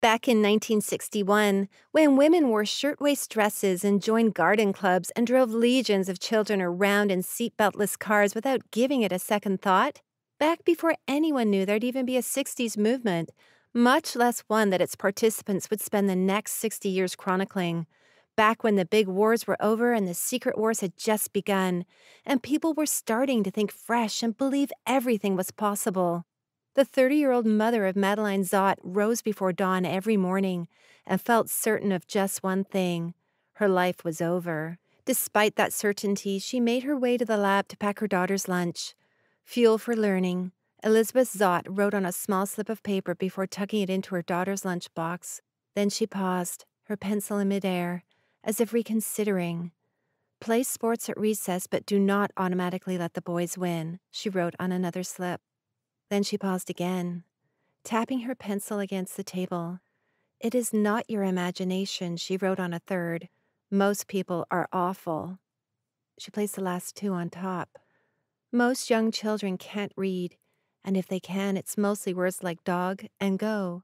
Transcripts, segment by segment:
Back in 1961, when women wore shirtwaist dresses and joined garden clubs and drove legions of children around in seatbeltless cars without giving it a second thought, back before anyone knew there'd even be a 60s movement, much less one that its participants would spend the next 60 years chronicling, back when the big wars were over and the secret wars had just begun, and people were starting to think fresh and believe everything was possible. The 30 year old mother of Madeline Zott rose before dawn every morning and felt certain of just one thing her life was over. Despite that certainty, she made her way to the lab to pack her daughter's lunch. Fuel for learning. Elizabeth Zott wrote on a small slip of paper before tucking it into her daughter's lunchbox. Then she paused, her pencil in midair, as if reconsidering. Play sports at recess, but do not automatically let the boys win, she wrote on another slip. Then she paused again, tapping her pencil against the table. It is not your imagination, she wrote on a third. Most people are awful. She placed the last two on top. Most young children can't read, and if they can, it's mostly words like dog and go.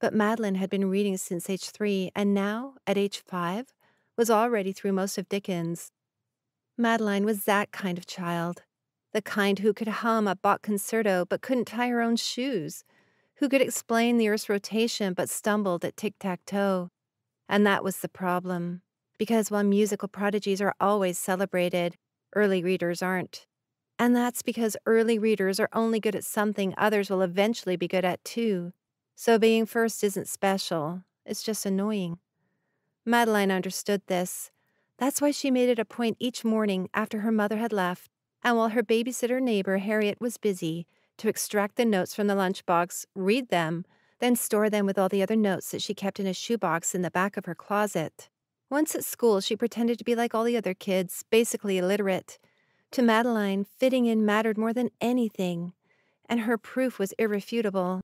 But Madeline had been reading since age three, and now, at age five, was already through most of Dickens. Madeline was that kind of child the kind who could hum a Bach concerto but couldn't tie her own shoes, who could explain the Earth's rotation but stumbled at tic tac toe. And that was the problem, because while musical prodigies are always celebrated, early readers aren't. And that's because early readers are only good at something others will eventually be good at too. So being first isn't special, it's just annoying. Madeline understood this. That's why she made it a point each morning after her mother had left and while her babysitter neighbor Harriet was busy, to extract the notes from the lunchbox, read them, then store them with all the other notes that she kept in a shoebox in the back of her closet. Once at school, she pretended to be like all the other kids, basically illiterate. To Madeline, fitting in mattered more than anything, and her proof was irrefutable.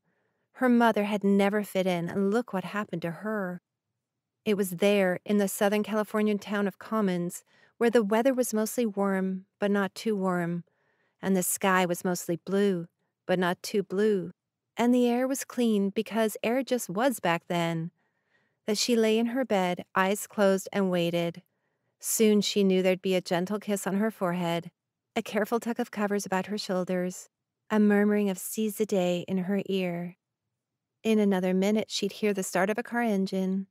Her mother had never fit in, and look what happened to her. It was there, in the Southern Californian town of Commons, where the weather was mostly warm, but not too warm, and the sky was mostly blue, but not too blue, and the air was clean because air just was back then. That she lay in her bed, eyes closed, and waited. Soon she knew there'd be a gentle kiss on her forehead, a careful tuck of covers about her shoulders, a murmuring of seize the day in her ear. In another minute, she'd hear the start of a car engine,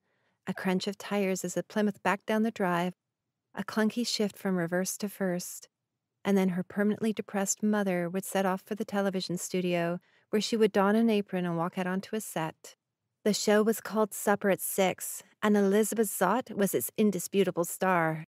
a crunch of tires as the Plymouth backed down the drive, a clunky shift from reverse to first, and then her permanently depressed mother would set off for the television studio, where she would don an apron and walk out onto a set. The show was called Supper at Six, and Elizabeth Zott was its indisputable star.